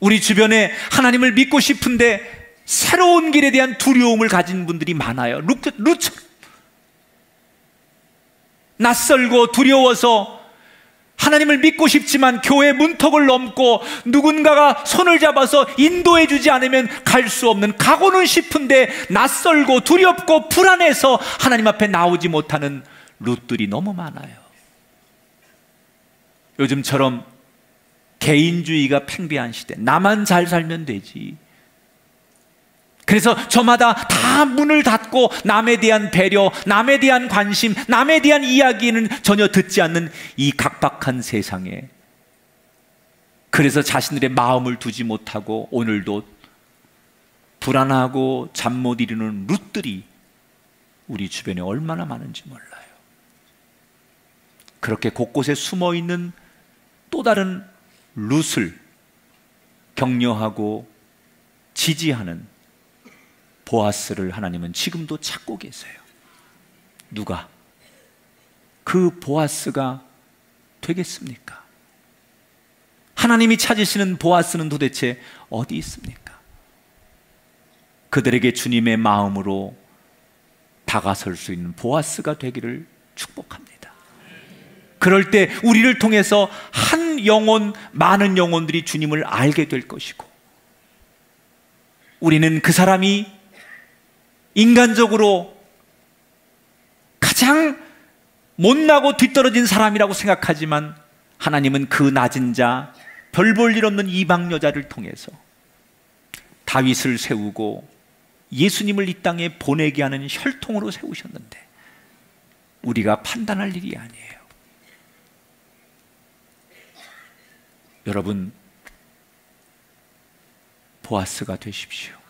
우리 주변에 하나님을 믿고 싶은데 새로운 길에 대한 두려움을 가진 분들이 많아요. 루트, 루트. 낯설고 두려워서 하나님을 믿고 싶지만 교회 문턱을 넘고 누군가가 손을 잡아서 인도해 주지 않으면 갈 수 없는 가고는 싶은데 낯설고 두렵고 불안해서 하나님 앞에 나오지 못하는 룻들이 너무 많아요. 요즘처럼 개인주의가 팽배한 시대. 나만 잘 살면 되지. 그래서 저마다 다 문을 닫고 남에 대한 배려, 남에 대한 관심, 남에 대한 이야기는 전혀 듣지 않는 이 각박한 세상에 그래서 자신들의 마음을 두지 못하고 오늘도 불안하고 잠 못 이루는 룻들이 우리 주변에 얼마나 많은지 몰라요. 그렇게 곳곳에 숨어 있는 또 다른 룻을 격려하고 지지하는 보아스를 하나님은 지금도 찾고 계세요. 누가? 그 보아스가 되겠습니까? 하나님이 찾으시는 보아스는 도대체 어디 있습니까? 그들에게 주님의 마음으로 다가설 수 있는 보아스가 되기를 축복합니다. 그럴 때 우리를 통해서 한 영혼, 많은 영혼들이 주님을 알게 될 것이고, 우리는 그 사람이 인간적으로 가장 못나고 뒤떨어진 사람이라고 생각하지만 하나님은 그 낮은 자, 별 볼 일 없는 이방 여자를 통해서 다윗을 세우고 예수님을 이 땅에 보내게 하는 혈통으로 세우셨는데 우리가 판단할 일이 아니에요. 여러분, 보아스가 되십시오.